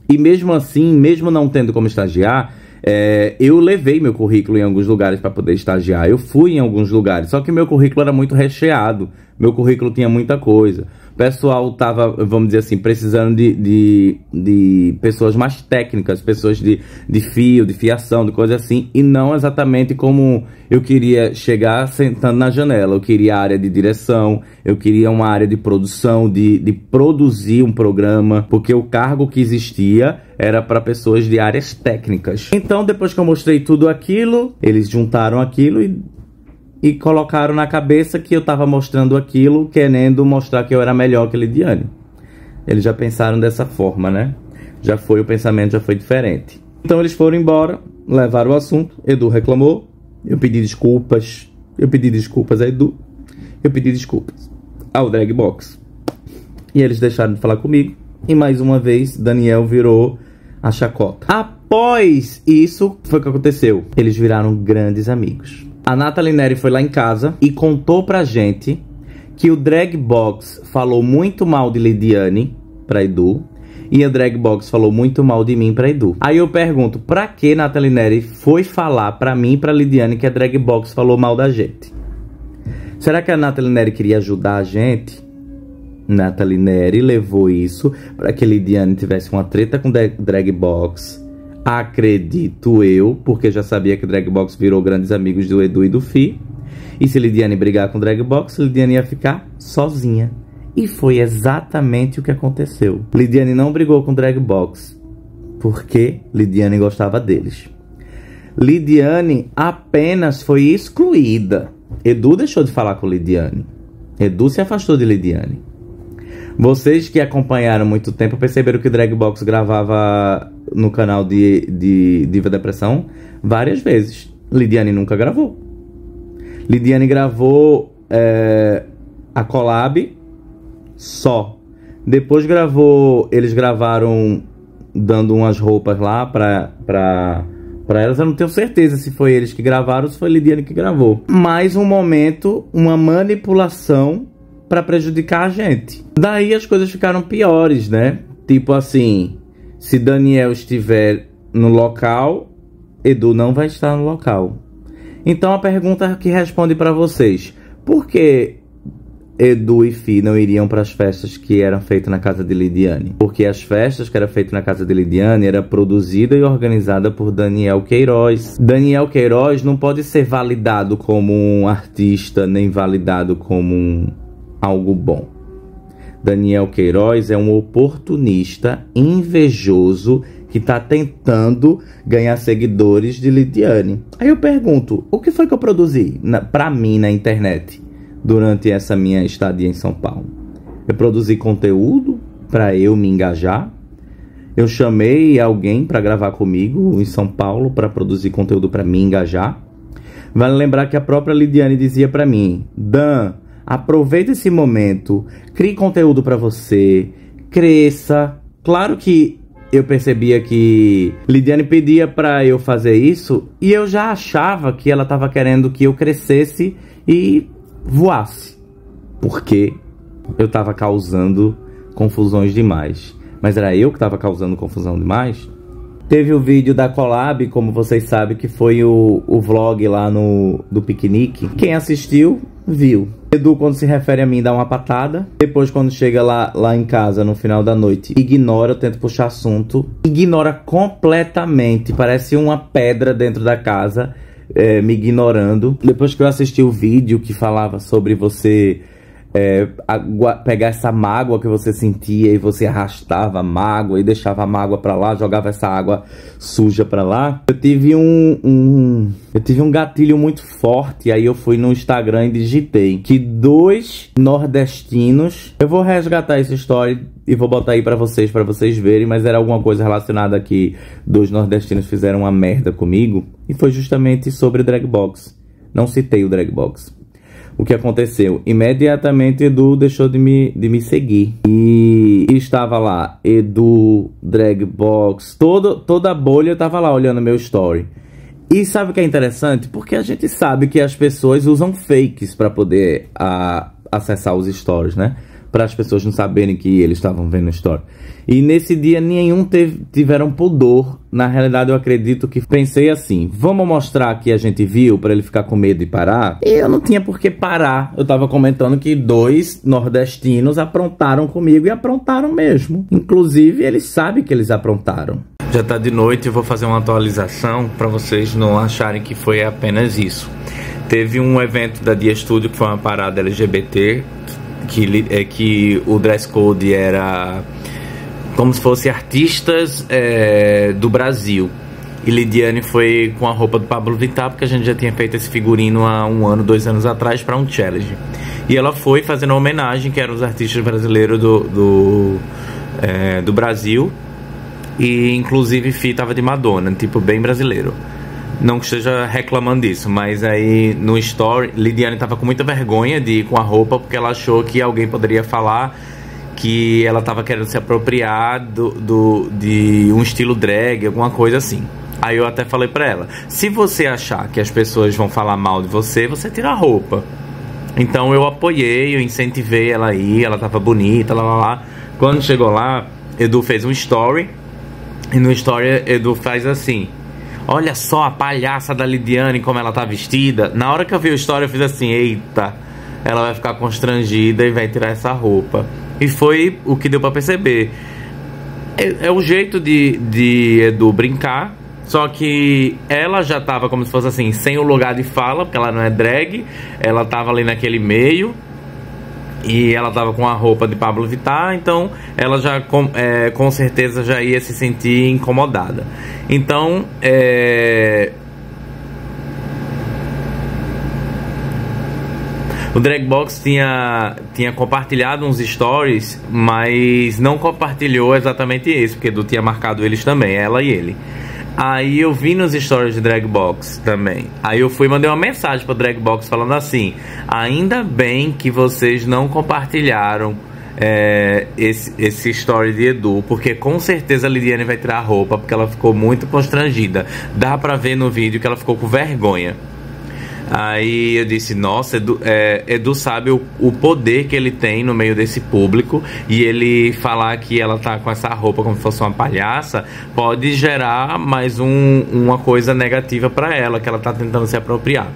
E mesmo assim, mesmo não tendo como estagiar, é, eu levei meu currículo em alguns lugares para poder estagiar. Eu fui em alguns lugares, só que meu currículo era muito recheado. Meu currículo tinha muita coisa. Pessoal tava, vamos dizer assim, precisando de, de, de pessoas mais técnicas, pessoas de, de fio, de fiação, de coisa assim, e não exatamente como eu queria chegar sentando na janela. Eu queria área de direção, eu queria uma área de produção, de, de produzir um programa, porque o cargo que existia era para pessoas de áreas técnicas. Então, depois que eu mostrei tudo aquilo, eles juntaram aquilo e e colocaram na cabeça que eu tava mostrando aquilo, querendo mostrar que eu era melhor que Lidiane. Eles já pensaram dessa forma, né? Já foi, o pensamento já foi diferente. Então eles foram embora, levaram o assunto, Edu reclamou, eu pedi desculpas, eu pedi desculpas a Edu, eu pedi desculpas ao Drag Box. E eles deixaram de falar comigo, e mais uma vez Daniel virou a chacota. Após isso, foi o que aconteceu. Eles viraram grandes amigos. A Nathalie Neri foi lá em casa e contou pra gente que o Drag Box falou muito mal de Lidiane pra Edu e a Drag Box falou muito mal de mim pra Edu. Aí eu pergunto, pra que Nathalie Neri foi falar pra mim e pra Lidiane que a Drag Box falou mal da gente? Será que a Nathalie Neri queria ajudar a gente? Nathalie Neri levou isso para que Lidiane tivesse uma treta com Drag Box. Acredito eu, porque já sabia que Drag Box virou grandes amigos do Edu e do Fi. E se Lidiane brigar com Drag Box, Lidiane ia ficar sozinha. E foi exatamente o que aconteceu. Lidiane não brigou com Drag Box, porque Lidiane gostava deles. Lidiane apenas foi excluída. Edu deixou de falar com Lidiane. Edu se afastou de Lidiane. Vocês que acompanharam muito tempo perceberam que Dragbox gravava no canal de, de Diva Depressão várias vezes. Lidiane nunca gravou. Lidiane gravou é, a collab só. Depois gravou. Eles gravaram dando umas roupas lá pra, pra, pra elas. Eu não tenho certeza se foi eles que gravaram ou se foi Lidiane que gravou. Mais um momento, uma manipulação para prejudicar a gente. Daí as coisas ficaram piores, né? Tipo assim, se Daniel estiver no local, Edu não vai estar no local. Então a pergunta que responde para vocês: por que Edu e Fi não iriam para as festas que eram feitas na casa de Lidiane? Porque as festas que eram feitas na casa de Lidiane era produzida e organizada por Daniel Queiroz. Daniel Queiroz não pode ser validado como um artista nem validado como um algo bom. Daniel Queiroz é um oportunista invejoso que está tentando ganhar seguidores de Lidiane. Aí eu pergunto, o que foi que eu produzi para mim na internet durante essa minha estadia em São Paulo? Eu produzi conteúdo para eu me engajar. Eu chamei alguém para gravar comigo em São Paulo para produzir conteúdo para me engajar. Vale lembrar que a própria Lidiane dizia para mim: Dan, Aproveita esse momento, crie conteúdo para você, cresça. Claro que eu percebia que Lidiane pedia para eu fazer isso e eu já achava que ela estava querendo que eu crescesse e voasse, porque eu estava causando confusões demais. Mas era eu que estava causando confusão demais? Teve o vídeo da collab, como vocês sabem, que foi o, o vlog lá no do piquenique. Quem assistiu, viu. Edu, quando se refere a mim, dá uma patada. Depois, quando chega lá, lá em casa, no final da noite, ignora, tenta puxar assunto. Ignora completamente. Parece uma pedra dentro da casa, é, me ignorando. Depois que eu assisti o vídeo que falava sobre você é, pegar essa mágoa que você sentia e você arrastava a mágoa e deixava a mágoa para lá, jogava essa água suja para lá. Eu tive um, um, eu tive um gatilho muito forte, aí eu fui no Instagram e digitei que dois nordestinos, eu vou resgatar essa história e vou botar aí para vocês para vocês verem, mas era alguma coisa relacionada que dois nordestinos fizeram uma merda comigo e foi justamente sobre Dragbox. Não citei o Dragbox o que aconteceu? Imediatamente Edu deixou de me, de me seguir. E estava lá, Edu, Dragbox, todo, toda a bolha estava lá olhando meu story. E sabe o que é interessante? Porque a gente sabe que as pessoas usam fakes para poder a, acessar os stories, né? Para as pessoas não saberem que eles estavam vendo a história. E nesse dia nenhum teve, tiveram pudor. Na realidade, eu acredito que pensei assim: vamos mostrar que a gente viu para ele ficar com medo e parar. E eu não tinha por que parar. Eu tava comentando que dois nordestinos aprontaram comigo e aprontaram mesmo. Inclusive, eles sabem que eles aprontaram. Já tá de noite, eu vou fazer uma atualização para vocês não acharem que foi apenas isso. Teve um evento da Dia Studio que foi uma parada LGBT que, é, que o dress code era como se fosse artistas é, do Brasil. E Lidiane foi com a roupa do Pablo Vittar, porque a gente já tinha feito esse figurino há um ano, dois anos atrás, para um challenge. E ela foi fazendo uma homenagem, que eram os artistas brasileiros do, do, é, do Brasil. E inclusive Fi tava de Madonna, tipo, bem brasileiro. Não que esteja reclamando disso, mas aí no story, Lidiane tava com muita vergonha de ir com a roupa porque ela achou que alguém poderia falar que ela tava querendo se apropriar do, do, de um estilo drag, alguma coisa assim. Aí eu até falei pra ela: se você achar que as pessoas vão falar mal de você, você tira a roupa. Então eu apoiei, eu incentivei ela aí, ela tava bonita, lá lá lá. Quando chegou lá, Edu fez um story. E no story Edu faz assim: Olha só a palhaça da Lidiane como ela tá vestida. Na hora que eu vi a história, eu fiz assim: eita, ela vai ficar constrangida e vai tirar essa roupa. E foi o que deu pra perceber. É, é o jeito de, de Edu brincar. Só que ela já tava como se fosse assim, sem o lugar de fala, porque ela não é drag. Ela tava ali naquele meio. E ela tava com a roupa de Pablo Vittar, então ela já com, é, com certeza já ia se sentir incomodada. Então, é, O Dragbox tinha, tinha compartilhado uns stories, mas não compartilhou exatamente isso, porque Edu tinha marcado eles também, ela e ele. Aí eu vi nos stories de Dragbox também. Aí eu fui e mandei uma mensagem pro Dragbox falando assim: ainda bem que vocês não compartilharam é, esse, esse story de Edu, porque com certeza a Lidiane vai tirar a roupa, porque ela ficou muito constrangida. Dá pra ver no vídeo que ela ficou com vergonha. Aí eu disse, nossa, Edu, é, Edu sabe o, o, poder que ele tem no meio desse público e ele falar que ela tá com essa roupa como se fosse uma palhaça pode gerar mais um, uma coisa negativa para ela, que ela tá tentando se apropriar.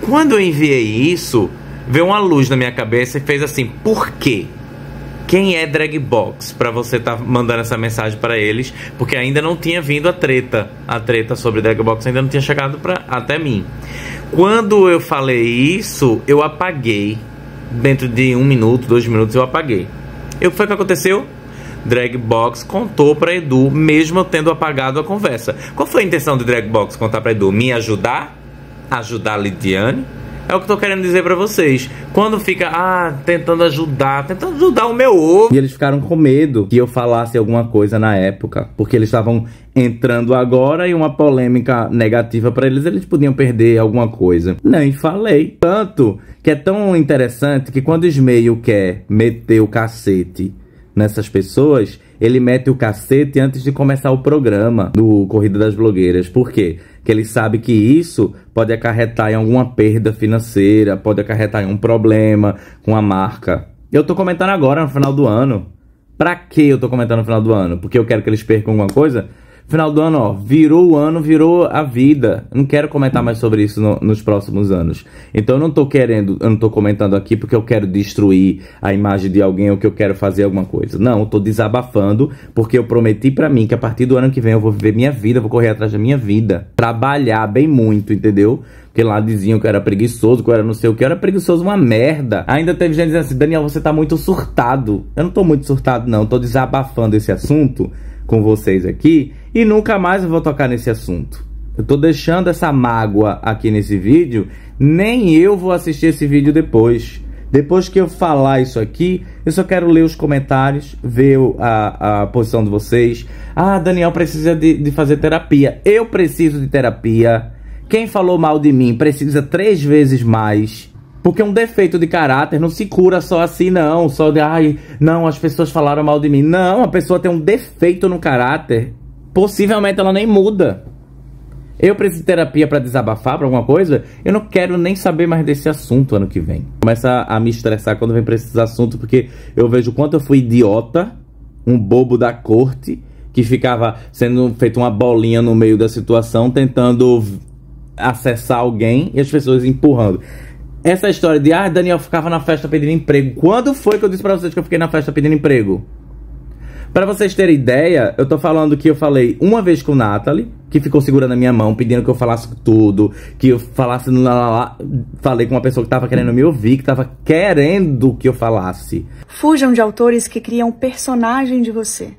Quando eu enviei isso, veio uma luz na minha cabeça e fez assim, por quê? Quem é Dragbox para você estar tá mandando essa mensagem para eles? Porque ainda não tinha vindo a treta. A treta sobre Dragbox ainda não tinha chegado pra, até mim. Quando eu falei isso, eu apaguei. Dentro de um minuto, dois minutos, eu apaguei. E o que foi que aconteceu? Dragbox contou para Edu, mesmo eu tendo apagado a conversa. Qual foi a intenção de Dragbox contar para Edu? Me ajudar? Ajudar a Lidiane? É o que eu tô querendo dizer para vocês. Quando fica, ah, tentando ajudar, tentando ajudar o meu ovo. E eles ficaram com medo que eu falasse alguma coisa na época, porque eles estavam entrando agora e uma polêmica negativa para eles, eles podiam perder alguma coisa. Nem falei. Tanto que é tão interessante que quando o Ismael quer meter o cacete nessas pessoas, ele mete o cacete antes de começar o programa do Corrida das Blogueiras. Por quê? que ele sabe que isso pode acarretar em alguma perda financeira, pode acarretar em um problema com a marca. Eu tô comentando agora no final do ano. Pra que eu tô comentando no final do ano? Porque eu quero que eles percam alguma coisa? Final do ano, ó, virou o ano, virou a vida. Não quero comentar mais sobre isso no, nos próximos anos. Então eu não tô querendo, eu não tô comentando aqui porque eu quero destruir a imagem de alguém ou que eu quero fazer alguma coisa. Não, eu tô desabafando porque eu prometi para mim que a partir do ano que vem eu vou viver minha vida, vou correr atrás da minha vida, trabalhar bem muito, entendeu? Porque lá diziam que eu era preguiçoso, que eu era não sei o que, eu era preguiçoso uma merda. Ainda teve gente dizendo assim, Daniel, você tá muito surtado. Eu não tô muito surtado não, eu tô desabafando esse assunto com vocês aqui e nunca mais eu vou tocar nesse assunto. Eu tô deixando essa mágoa aqui nesse vídeo, nem eu vou assistir esse vídeo depois. Depois que eu falar isso aqui, eu só quero ler os comentários, ver a, a posição de vocês. Ah, Daniel precisa de, de fazer terapia. Eu preciso de terapia. Quem falou mal de mim precisa três vezes mais. Porque um defeito de caráter não se cura só assim, não. Só de, ai, não, as pessoas falaram mal de mim. Não, a pessoa tem um defeito no caráter possivelmente ela nem muda. Eu preciso de terapia para desabafar para alguma coisa? Eu não quero nem saber mais desse assunto ano que vem. Começa a me estressar quando vem para esses assuntos, porque eu vejo quanto eu fui idiota, um bobo da corte, que ficava sendo feito uma bolinha no meio da situação, tentando acessar alguém e as pessoas empurrando. Essa história de, ah, Daniel ficava na festa pedindo emprego. Quando foi que eu disse pra vocês que eu fiquei na festa pedindo emprego? Para vocês terem ideia, eu tô falando que eu falei uma vez com o Nathalie, que ficou segurando a minha mão, pedindo que eu falasse tudo, que eu falasse lá, lá, lá. Falei com uma pessoa que tava querendo me ouvir, que tava querendo que eu falasse. Fujam de autores que criam personagem de você.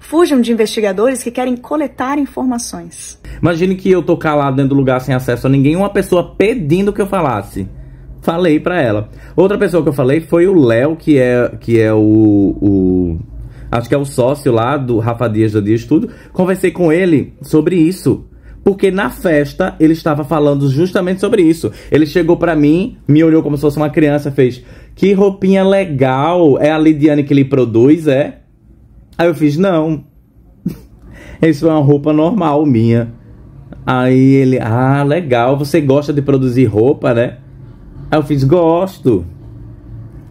Fujam de investigadores que querem coletar informações. Imagine que eu tô calado dentro do lugar sem acesso a ninguém, uma pessoa pedindo que eu falasse. Falei para ela. Outra pessoa que eu falei foi o Léo, que é, que é o, o acho que é o sócio lá do Rafa Dias da Dias Tudo, conversei com ele sobre isso. Porque na festa ele estava falando justamente sobre isso. Ele chegou para mim, me olhou como se fosse uma criança, fez: Que roupinha legal! É a Lidiane que lhe produz, é? Aí eu fiz: Não. [LAUGHS] Isso é uma roupa normal minha. Aí ele: Ah, legal, você gosta de produzir roupa, né? Aí eu fiz: Gosto.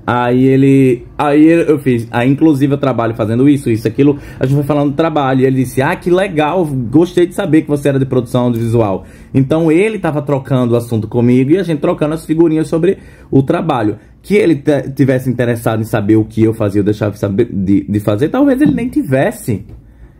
Aí ele. Aí eu fiz. Aí, inclusive, eu trabalho fazendo isso, isso, aquilo. A gente foi falando do trabalho. E ele disse: Ah, que legal, gostei de saber que você era de produção audiovisual. Então ele tava trocando o assunto comigo e a gente trocando as figurinhas sobre o trabalho. Que ele tivesse interessado em saber o que eu fazia, eu deixava de, saber, de, de fazer, talvez ele nem tivesse.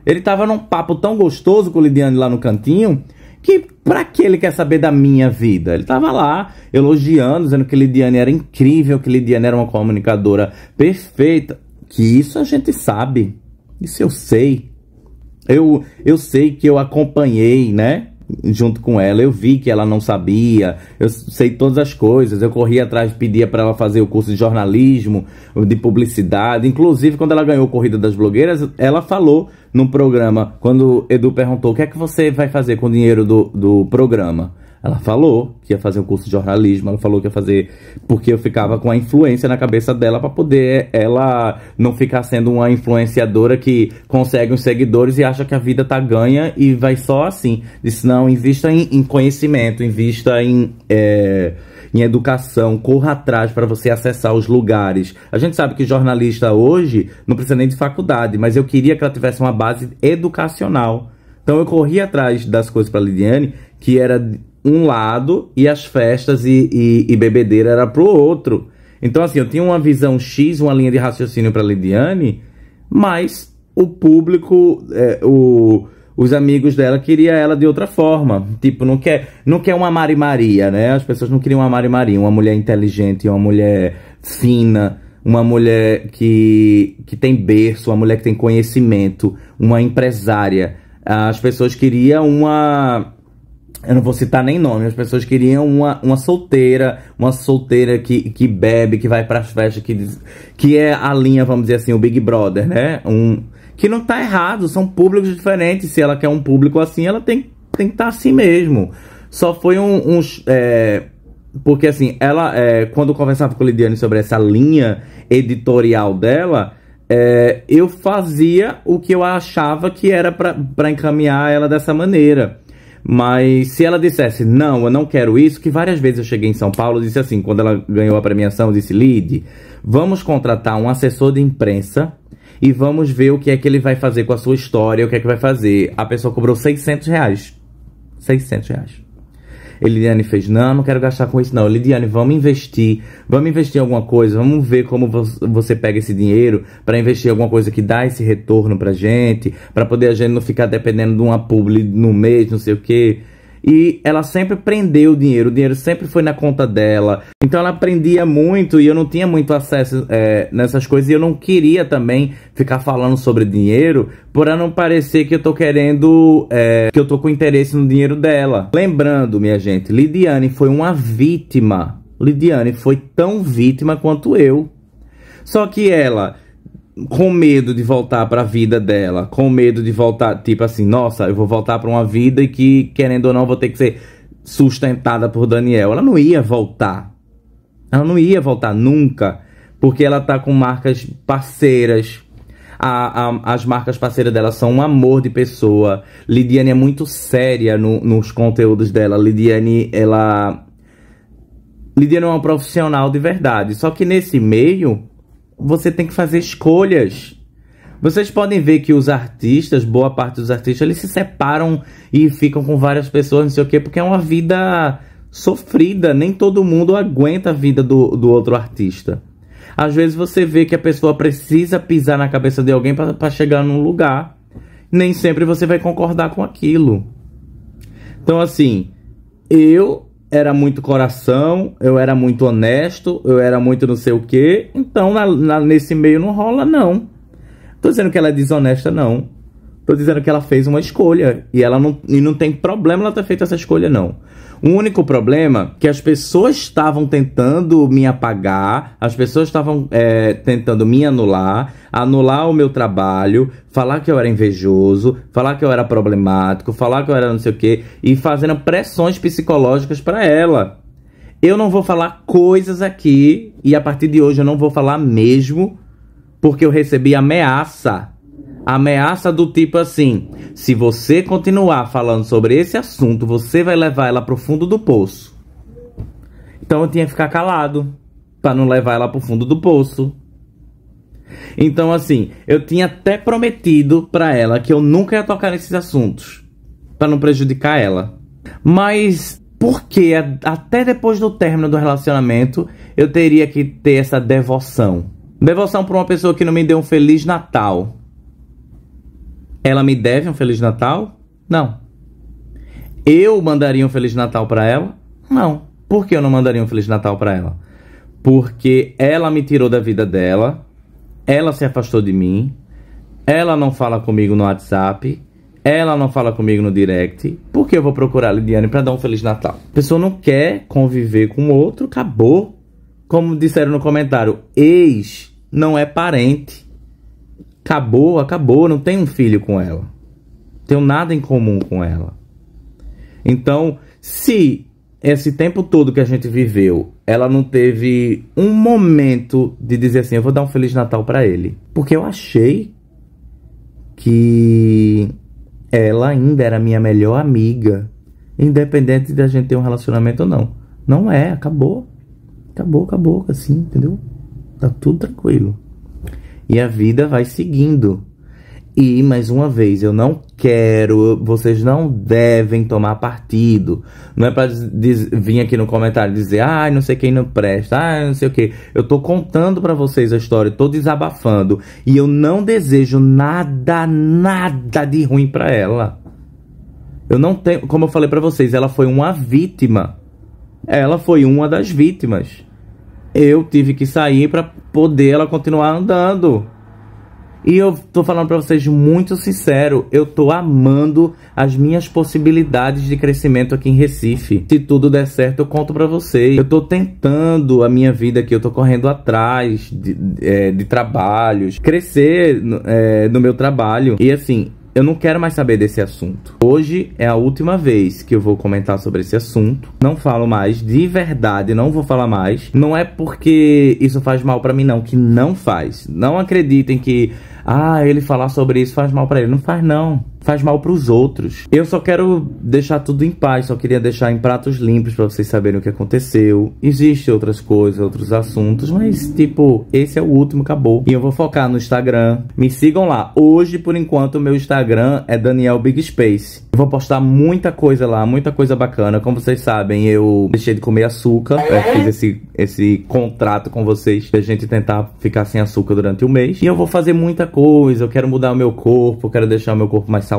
Ele tava num papo tão gostoso com o Lidiane lá no cantinho que pra que ele quer saber da minha vida? Ele tava lá elogiando, dizendo que Lidiane era incrível, que Lidiane era uma comunicadora perfeita. Que isso a gente sabe. Isso eu sei. Eu, eu sei que eu acompanhei, né? Junto com ela, eu vi que ela não sabia, eu sei todas as coisas. Eu corri atrás, pedia para ela fazer o curso de jornalismo, de publicidade. Inclusive, quando ela ganhou a Corrida das Blogueiras, ela falou num programa, quando o Edu perguntou o que é que você vai fazer com o dinheiro do, do programa. Ela falou que ia fazer um curso de jornalismo, ela falou que ia fazer porque eu ficava com a influência na cabeça dela para poder ela não ficar sendo uma influenciadora que consegue os seguidores e acha que a vida tá ganha e vai só assim. Disse, não, invista em, em conhecimento, invista em, é, em educação, corra atrás para você acessar os lugares. A gente sabe que jornalista hoje não precisa nem de faculdade, mas eu queria que ela tivesse uma base educacional. Então eu corri atrás das coisas para Lidiane, que era um lado e as festas e, e, e bebedeira era pro outro. Então, assim, eu tinha uma visão X, uma linha de raciocínio para Lidiane, mas o público, é, o, os amigos dela queria ela de outra forma. Tipo, não quer, não quer uma Mari Maria, né? As pessoas não queriam uma Mari Maria, uma mulher inteligente, uma mulher fina, uma mulher que, que tem berço, uma mulher que tem conhecimento, uma empresária. As pessoas queriam uma eu não vou citar nem nome, as pessoas queriam uma, uma solteira, uma solteira que, que bebe, que vai pras festas, que, que é a linha, vamos dizer assim, o Big Brother, né? Um, que não tá errado, são públicos diferentes. Se ela quer um público assim, ela tem, tem que estar assim mesmo. Só foi um. uns, é, porque assim, ela, é, quando eu conversava com a Lidiane sobre essa linha editorial dela, é, eu fazia o que eu achava que era para encaminhar ela dessa maneira. Mas se ela dissesse, não, eu não quero isso, que várias vezes eu cheguei em São Paulo disse assim, quando ela ganhou a premiação, disse, Lid, vamos contratar um assessor de imprensa e vamos ver o que é que ele vai fazer com a sua história, o que é que vai fazer. A pessoa cobrou 600 reais. 600 reais. Elidiane fez, não, não quero gastar com isso não. Elidiane, vamos investir, vamos investir em alguma coisa, vamos ver como vo- você pega esse dinheiro para investir em alguma coisa que dá esse retorno pra gente, para poder a gente não ficar dependendo de uma publi no mês, não sei o quê. E ela sempre prendeu o dinheiro, o dinheiro sempre foi na conta dela. Então ela prendia muito e eu não tinha muito acesso é, nessas coisas. E eu não queria também ficar falando sobre dinheiro para não parecer que eu tô querendo, é, que eu tô com interesse no dinheiro dela. Lembrando, minha gente, Lidiane foi uma vítima. Lidiane foi tão vítima quanto eu. Só que ela, com medo de voltar para a vida dela, com medo de voltar, tipo assim, nossa, eu vou voltar para uma vida que, querendo ou não, vou ter que ser sustentada por Daniel. Ela não ia voltar. Ela não ia voltar nunca, porque ela tá com marcas parceiras. A- a- as marcas parceiras dela são um amor de pessoa. Lidiane é muito séria no- nos conteúdos dela. Lidiane, ela. Lidiane é uma profissional de verdade. Só que nesse meio, você tem que fazer escolhas. Vocês podem ver que os artistas, boa parte dos artistas, eles se separam e ficam com várias pessoas, não sei o quê, porque é uma vida sofrida. Nem todo mundo aguenta a vida do, do outro artista. Às vezes você vê que a pessoa precisa pisar na cabeça de alguém para chegar num lugar. Nem sempre você vai concordar com aquilo. Então, assim, eu era muito coração, eu era muito honesto, eu era muito não sei o quê. Então, na- na- nesse meio não rola, não. Tô dizendo que ela é desonesta, não. Tô dizendo que ela fez uma escolha. E ela não, e não tem problema ela ter feito essa escolha, não. O único problema é que as pessoas estavam tentando me apagar, as pessoas estavam é, tentando me anular, anular o meu trabalho, falar que eu era invejoso, falar que eu era problemático, falar que eu era não sei o quê, e fazendo pressões psicológicas para ela. Eu não vou falar coisas aqui, e a partir de hoje eu não vou falar mesmo, porque eu recebi ameaça. Ameaça do tipo assim: se você continuar falando sobre esse assunto, você vai levar ela pro fundo do poço. Então eu tinha que ficar calado. para não levar ela pro fundo do poço. Então, assim, eu tinha até prometido para ela que eu nunca ia tocar nesses assuntos, para não prejudicar ela. Mas por que até depois do término do relacionamento eu teria que ter essa devoção? Devoção para uma pessoa que não me deu um feliz Natal. Ela me deve um feliz Natal? Não. Eu mandaria um feliz Natal para ela? Não. Por que eu não mandaria um feliz Natal para ela? Porque ela me tirou da vida dela, ela se afastou de mim, ela não fala comigo no WhatsApp, ela não fala comigo no direct. Por que eu vou procurar a Lidiane para dar um Feliz Natal? A pessoa não quer conviver com outro, acabou. Como disseram no comentário, ex não é parente. Acabou, acabou, não tenho um filho com ela. Tenho nada em comum com ela. Então, se esse tempo todo que a gente viveu, ela não teve um momento de dizer assim, eu vou dar um feliz Natal para ele, porque eu achei que ela ainda era minha melhor amiga, independente de a gente ter um relacionamento ou não. Não é, acabou. Acabou, acabou, assim, entendeu? Tá tudo tranquilo. E a vida vai seguindo. E, mais uma vez, eu não quero, vocês não devem tomar partido. Não é pra vir aqui no comentário dizer, ah, não sei quem não presta, ah, não sei o que. Eu tô contando para vocês a história, tô desabafando. E eu não desejo nada, nada de ruim para ela. Eu não tenho, como eu falei para vocês, ela foi uma vítima. Ela foi uma das vítimas. Eu tive que sair para poder ela continuar andando. E eu tô falando para vocês muito sincero, eu tô amando as minhas possibilidades de crescimento aqui em Recife. Se tudo der certo, eu conto para vocês. Eu tô tentando a minha vida aqui, eu tô correndo atrás de, é, de trabalhos, crescer é, no meu trabalho. E assim, eu não quero mais saber desse assunto. Hoje é a última vez que eu vou comentar sobre esse assunto. Não falo mais, de verdade, não vou falar mais. Não é porque isso faz mal para mim não, que não faz. Não acreditem que ah, ele falar sobre isso faz mal para ele. Não faz não. Faz mal para os outros. Eu só quero deixar tudo em paz, só queria deixar em pratos limpos para vocês saberem o que aconteceu. Existem outras coisas, outros assuntos, mas tipo, esse é o último, acabou. E eu vou focar no Instagram. Me sigam lá. Hoje, por enquanto, o meu Instagram é Daniel Big Space. Eu vou postar muita coisa lá, muita coisa bacana. Como vocês sabem, eu deixei de comer açúcar. Eu fiz esse, esse contrato com vocês pra gente tentar ficar sem açúcar durante o mês. E eu vou fazer muita coisa. Eu quero mudar o meu corpo, eu quero deixar o meu corpo mais saudável.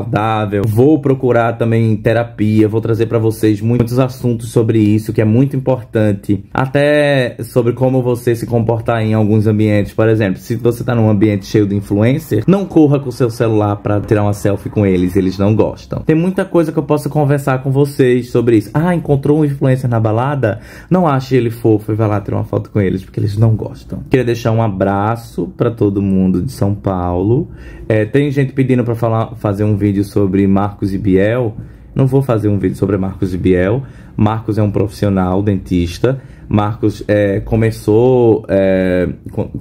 Vou procurar também terapia, vou trazer para vocês muitos assuntos sobre isso, que é muito importante. Até sobre como você se comportar em alguns ambientes. Por exemplo, se você tá num ambiente cheio de influencer, não corra com o seu celular para tirar uma selfie com eles, eles não gostam. Tem muita coisa que eu posso conversar com vocês sobre isso. Ah, encontrou um influencer na balada? Não ache ele fofo e vai lá tirar uma foto com eles, porque eles não gostam. Queria deixar um abraço para todo mundo de São Paulo. É, tem gente pedindo para fazer um vídeo sobre Marcos e Biel. Não vou fazer um vídeo sobre Marcos e Biel. Marcos é um profissional dentista. Marcos é, começou, é,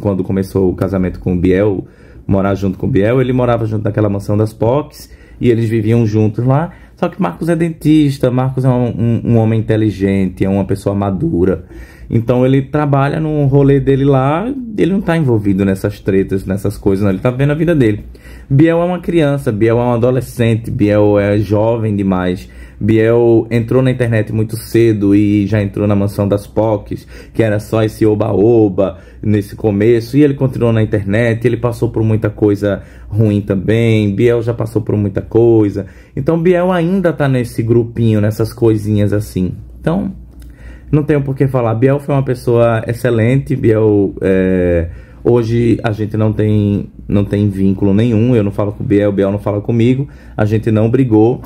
quando começou o casamento com o Biel, morar junto com o Biel, ele morava junto naquela mansão das POCs e eles viviam juntos lá. Só que Marcos é dentista, Marcos é um, um, um homem inteligente, é uma pessoa madura. Então ele trabalha no rolê dele lá, ele não tá envolvido nessas tretas, nessas coisas, não. Ele tá vendo a vida dele. Biel é uma criança, Biel é um adolescente, Biel é jovem demais. Biel entrou na internet muito cedo e já entrou na mansão das POCs, que era só esse oba-oba nesse começo, e ele continuou na internet, ele passou por muita coisa ruim também, Biel já passou por muita coisa. Então Biel ainda tá nesse grupinho, nessas coisinhas assim. Então, não tenho por que falar. Biel foi uma pessoa excelente. Biel, é, hoje a gente não tem, não tem vínculo nenhum. Eu não falo com o Biel, Biel não fala comigo. A gente não brigou.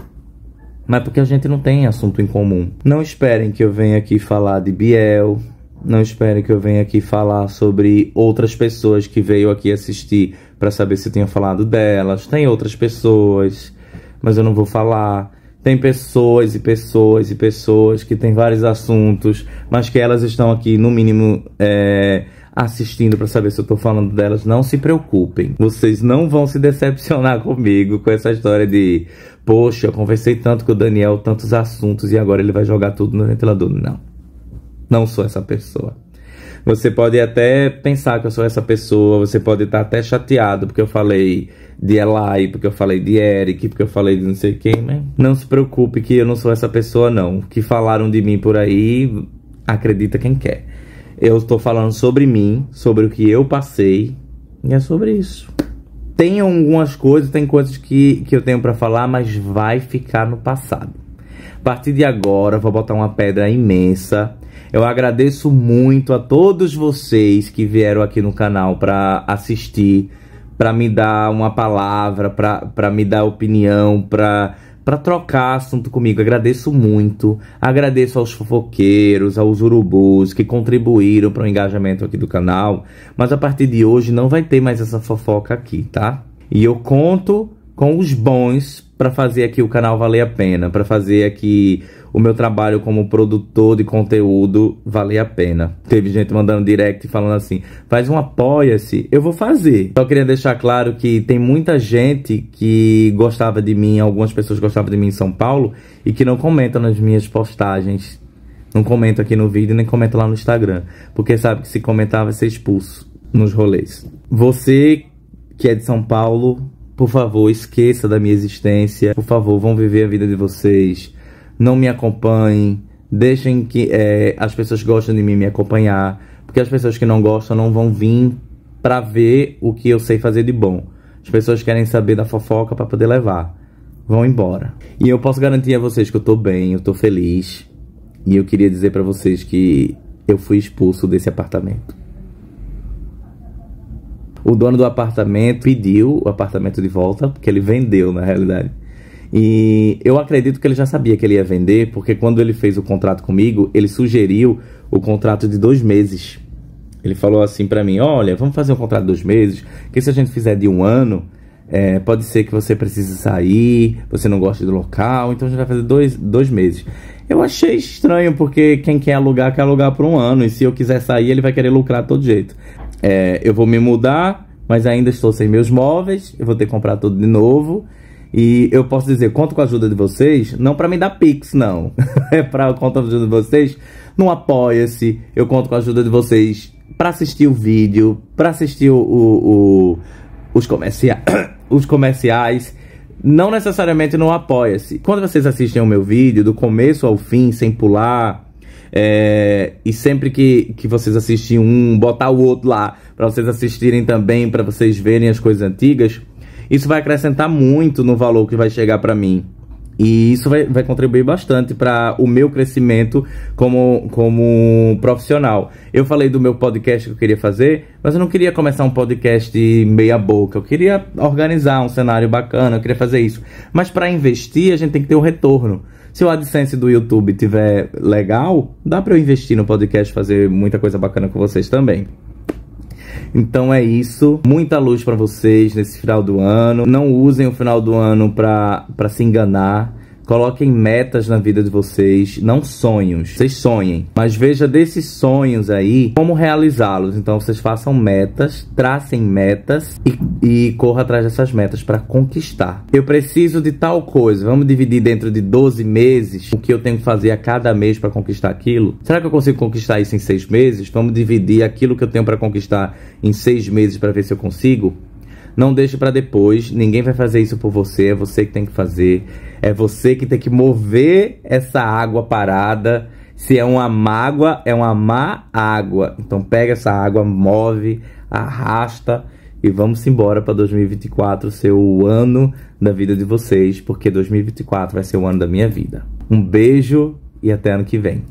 Mas porque a gente não tem assunto em comum. Não esperem que eu venha aqui falar de Biel. Não esperem que eu venha aqui falar sobre outras pessoas que veio aqui assistir para saber se eu tinha falado delas. Tem outras pessoas, mas eu não vou falar. Tem pessoas e pessoas e pessoas que têm vários assuntos, mas que elas estão aqui, no mínimo, é, assistindo para saber se eu estou falando delas. Não se preocupem. Vocês não vão se decepcionar [LAUGHS] comigo com essa história de, poxa, eu conversei tanto com o Daniel, tantos assuntos e agora ele vai jogar tudo no ventilador. Não. Não sou essa pessoa. Você pode até pensar que eu sou essa pessoa, você pode estar até chateado porque eu falei de Eli, porque eu falei de Eric, porque eu falei de não sei quem, mas não se preocupe que eu não sou essa pessoa não. Que falaram de mim por aí, acredita quem quer. Eu estou falando sobre mim, sobre o que eu passei, e é sobre isso. Tem algumas coisas, tem coisas que, que eu tenho para falar, mas vai ficar no passado. A partir de agora, vou botar uma pedra imensa. Eu agradeço muito a todos vocês que vieram aqui no canal para assistir, para me dar uma palavra, para me dar opinião, para para trocar assunto comigo. Agradeço muito. Agradeço aos fofoqueiros, aos urubus que contribuíram para o engajamento aqui do canal. Mas a partir de hoje não vai ter mais essa fofoca aqui, tá? E eu conto com os bons para fazer aqui o canal valer a pena, para fazer aqui o meu trabalho como produtor de conteúdo valer a pena. Teve gente mandando direct falando assim: faz um apoia-se, eu vou fazer. Só queria deixar claro que tem muita gente que gostava de mim, algumas pessoas gostavam de mim em São Paulo e que não comentam nas minhas postagens. Não comenta aqui no vídeo, nem comenta lá no Instagram. Porque sabe que se comentar vai ser expulso nos rolês. Você que é de São Paulo, por favor, esqueça da minha existência. Por favor, vão viver a vida de vocês não me acompanhem, deixem que é, as pessoas gostam de mim me acompanhar, porque as pessoas que não gostam não vão vir para ver o que eu sei fazer de bom. As pessoas querem saber da fofoca para poder levar. Vão embora. E eu posso garantir a vocês que eu tô bem, eu tô feliz. E eu queria dizer para vocês que eu fui expulso desse apartamento. O dono do apartamento pediu o apartamento de volta, porque ele vendeu na realidade. E eu acredito que ele já sabia que ele ia vender, porque quando ele fez o contrato comigo, ele sugeriu o contrato de dois meses. Ele falou assim para mim: Olha, vamos fazer um contrato de dois meses, que se a gente fizer de um ano, é, pode ser que você precise sair, você não gosta do local, então a gente vai fazer dois, dois meses. Eu achei estranho, porque quem quer alugar, quer alugar por um ano, e se eu quiser sair, ele vai querer lucrar de todo jeito. É, eu vou me mudar, mas ainda estou sem meus móveis, eu vou ter que comprar tudo de novo. E eu posso dizer, conto com a ajuda de vocês, não para me dar pix, não. [LAUGHS] é para conto com a ajuda de vocês no Apoia-se. Eu conto com a ajuda de vocês para assistir o vídeo, para assistir o, o, o, os, comercia [COUGHS] os comerciais. Não necessariamente no Apoia-se. Quando vocês assistem o meu vídeo, do começo ao fim, sem pular, é, e sempre que, que vocês assistem um, botar o outro lá, para vocês assistirem também, para vocês verem as coisas antigas isso vai acrescentar muito no valor que vai chegar para mim. E isso vai, vai contribuir bastante para o meu crescimento como, como profissional. Eu falei do meu podcast que eu queria fazer, mas eu não queria começar um podcast meia boca. Eu queria organizar um cenário bacana, eu queria fazer isso. Mas para investir, a gente tem que ter um retorno. Se o AdSense do YouTube tiver legal, dá para eu investir no podcast, fazer muita coisa bacana com vocês também. Então é isso. Muita luz para vocês nesse final do ano. Não usem o final do ano para se enganar. Coloquem metas na vida de vocês, não sonhos. Vocês sonhem, mas veja desses sonhos aí como realizá-los. Então vocês façam metas, tracem metas e, e corra atrás dessas metas para conquistar. Eu preciso de tal coisa. Vamos dividir dentro de 12 meses o que eu tenho que fazer a cada mês para conquistar aquilo. Será que eu consigo conquistar isso em seis meses? Vamos dividir aquilo que eu tenho para conquistar em seis meses para ver se eu consigo. Não deixe para depois, ninguém vai fazer isso por você, é você que tem que fazer. É você que tem que mover essa água parada. Se é uma mágoa, é uma má água. Então pega essa água, move, arrasta e vamos embora para 2024 ser o ano da vida de vocês, porque 2024 vai ser o ano da minha vida. Um beijo e até ano que vem.